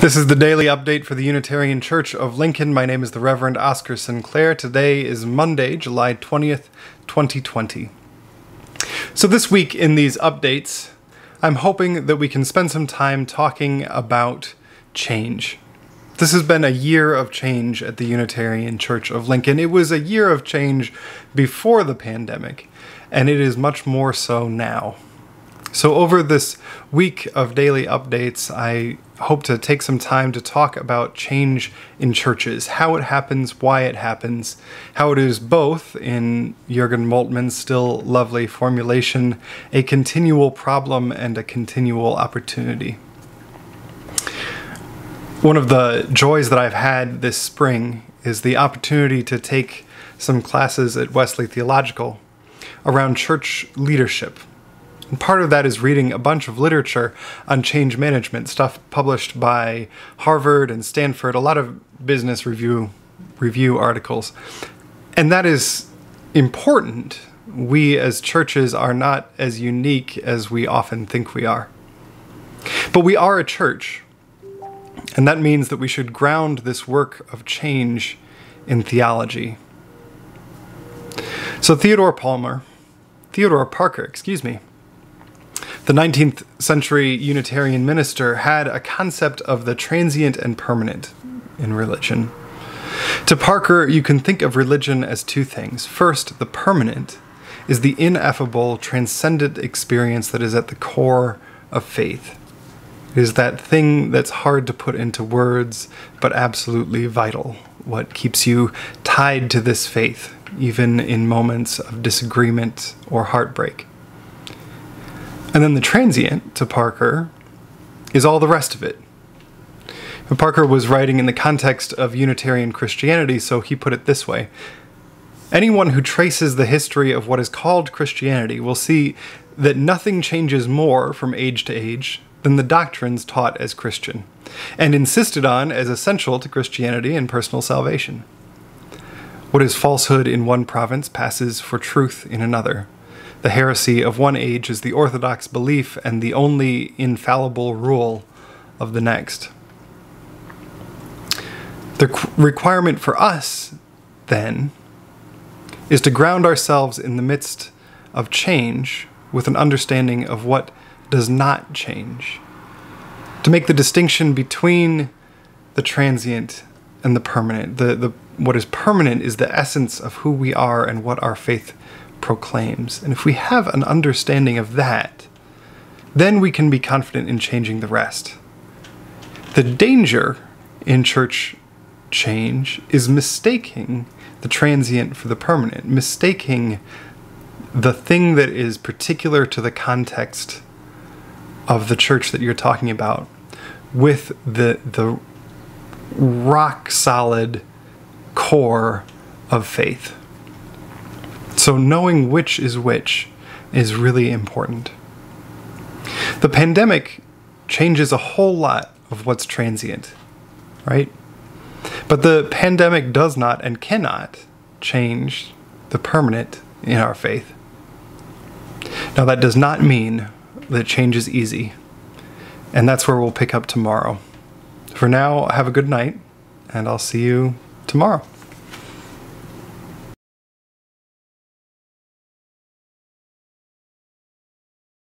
This is the daily update for the Unitarian Church of Lincoln. My name is the Reverend Oscar Sinclair. Today is Monday, July 20th, 2020. So, this week in these updates, I'm hoping that we can spend some time talking about change. This has been a year of change at the Unitarian Church of Lincoln. It was a year of change before the pandemic, and it is much more so now. So, over this week of daily updates, I hope to take some time to talk about change in churches, how it happens, why it happens, how it is both, in Jurgen Moltmann's still lovely formulation, a continual problem and a continual opportunity. One of the joys that I've had this spring is the opportunity to take some classes at Wesley Theological around church leadership and part of that is reading a bunch of literature on change management, stuff published by Harvard and Stanford, a lot of business review review articles. And that is important. We as churches are not as unique as we often think we are. But we are a church. And that means that we should ground this work of change in theology. So Theodore Palmer, Theodore Parker, excuse me, the 19th century Unitarian minister had a concept of the transient and permanent in religion. To Parker, you can think of religion as two things. First, the permanent is the ineffable, transcendent experience that is at the core of faith. It is that thing that's hard to put into words, but absolutely vital. What keeps you tied to this faith, even in moments of disagreement or heartbreak. And then the transient to Parker is all the rest of it. And Parker was writing in the context of Unitarian Christianity, so he put it this way Anyone who traces the history of what is called Christianity will see that nothing changes more from age to age than the doctrines taught as Christian, and insisted on as essential to Christianity and personal salvation. What is falsehood in one province passes for truth in another. The heresy of one age is the orthodox belief and the only infallible rule of the next. The requirement for us, then, is to ground ourselves in the midst of change with an understanding of what does not change. To make the distinction between the transient and the permanent. The, the, what is permanent is the essence of who we are and what our faith proclaims. And if we have an understanding of that, then we can be confident in changing the rest. The danger in church change is mistaking the transient for the permanent, mistaking the thing that is particular to the context of the church that you're talking about with the the rock solid core of faith. So knowing which is which is really important. The pandemic changes a whole lot of what's transient, right? But the pandemic does not and cannot change the permanent in our faith. Now, that does not mean that change is easy, and that's where we'll pick up tomorrow. For now, have a good night, and I'll see you tomorrow.